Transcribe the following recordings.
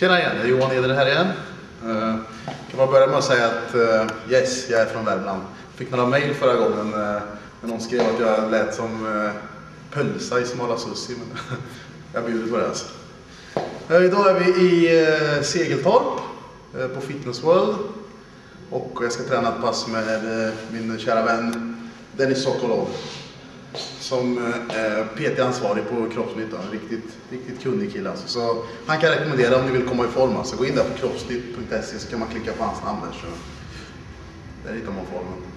Tjena igen, jag är Johan Eder här igen. Uh, kan bara börja med att säga att uh, yes, jag är från Värmland. Fick några mail förra gången uh, när någon skrev att jag lät som uh, pölsa i Smala Sussi. Men jag bjuder på det alltså. Uh, idag är vi i uh, Segeltorp på Fitness World. Och jag ska träna ett pass med min kära vän Dennis Sokolov som eh, eh, PT-ansvarig på Kroppsnytt. En riktigt, riktigt kunnig kille alltså. Så han kan rekommendera om ni vill komma i form. Alltså. Gå in där på kroppsnytt.se så kan man klicka på hans namn där. Så där hittar man formen.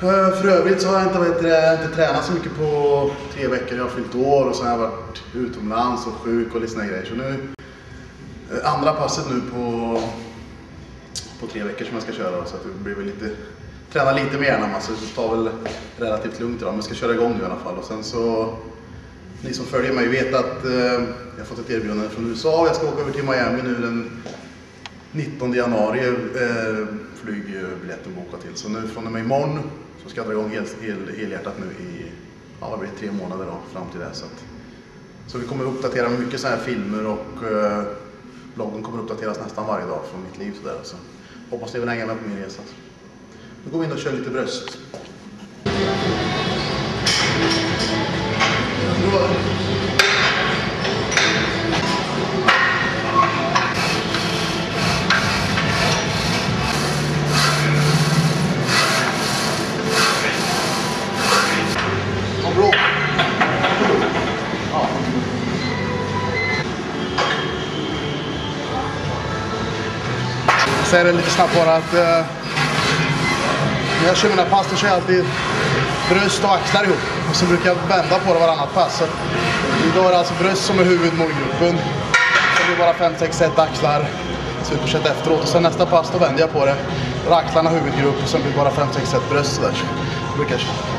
Eh, för övrigt så har jag inte, vet, inte tränat så mycket på tre veckor. Jag har fyllt år och så har jag varit utomlands och sjuk och lite sådana grejer. Så nu, andra passet nu på, på tre veckor som jag ska köra så att det blir väl lite träna lite med hjärnan. så alltså, det tar väl relativt lugnt idag, men jag ska köra igång nu i alla fall. Och sen så, ni som följer mig vet att eh, jag har fått ett erbjudande från USA. Jag ska åka över till Miami nu den 19 januari. Eh, flygbiljetten bokad till. Så nu från och med imorgon så ska jag dra igång hel, hel, helhjärtat nu i ja, det blir tre månader då, fram till det. Så, så vi kommer uppdatera mycket sådana här filmer och eh, bloggen kommer uppdateras nästan varje dag från mitt liv. Så där, så. Hoppas ni vill hänga med på min resa. Nu går vi in och kör lite bröst. Så är det lite snabbt bara att eh, när jag kör mina pass då kör jag alltid bröst och axlar ihop. Och så brukar jag vända på det varannat pass. Så idag är det alltså bröst som är huvudmålgruppen. Sen blir det bara 5-6 set axlar. Superset efteråt. Och sen nästa pass då vänder jag på det. Då axlarna huvudgrupp och sen blir det bara 5-6 set bröst sådär. Så brukar jag köra.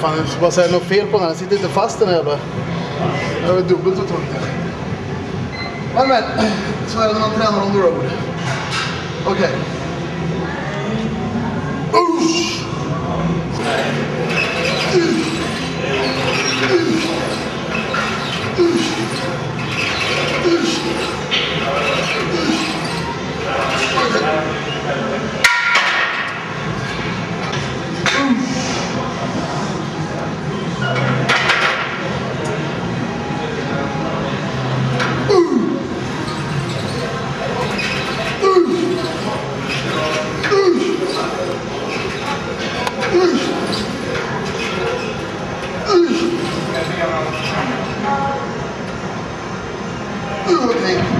Fan, jag ska bara säga något fel på den här. Den sitter inte fast den här jävla... Jag är dubbelt så tungt. Men men, så är det när man tränar on the road. Okej. Okay. Usch! Happy birthday.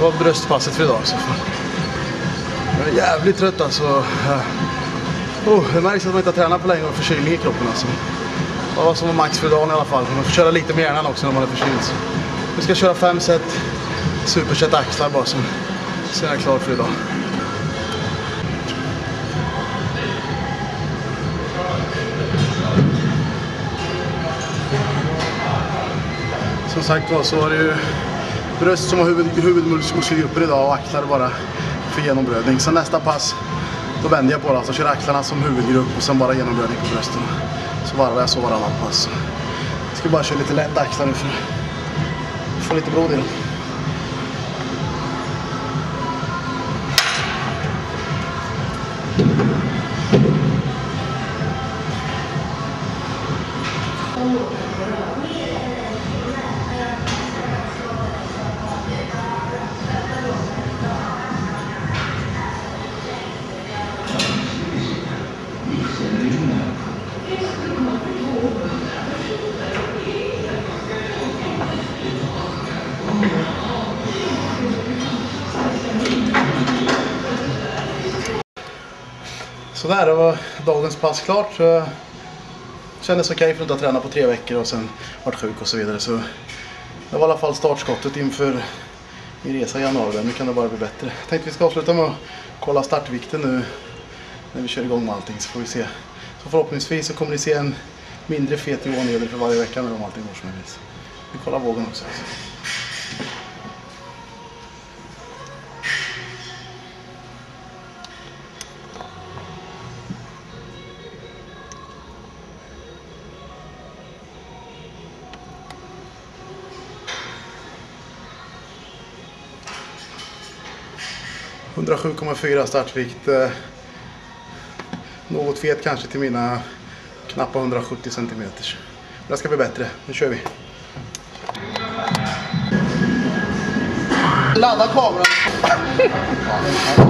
det var bröstpasset för idag. Så. Jag är jävligt trött alltså. Oh, det märks att man inte har tränat på länge och förkylning i kroppen alltså. Det var som var max för dagen i alla fall. Man får köra lite med hjärnan också när man är förkyld. Så. Vi ska köra fem set superset axlar bara så, så är jag klar för idag. Som sagt var så var det ju bröst som var huvud, huvudmuskelgrupper idag och axlar bara för genombrödning. Sen nästa pass då vänder jag på det, alltså kör axlarna som huvudgrupp och sen bara genombrödning på brösten. Så varvar jag så varannat pass. Jag ska bara köra lite lätt axlar nu för att få lite blod i dem. Sådär, det var dagens pass klart. Så kändes okej för att inte ha tränat på tre veckor och sen varit sjuk och så vidare. Så det var i alla fall startskottet inför min resa i januari. Nu kan det bara bli bättre. Jag tänkte vi ska avsluta med att kolla startvikten nu när vi kör igång med allting så får vi se. Så förhoppningsvis så kommer ni se en mindre fet Johan Eder för varje vecka nu om allting går som det vill. Vi kollar vågen också. 107,4 startvikt. Eh, något fet kanske till mina knappa 170 cm. Men det ska bli bättre. Nu kör vi. Ladda kameran.